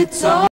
it's all